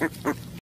Ha ha.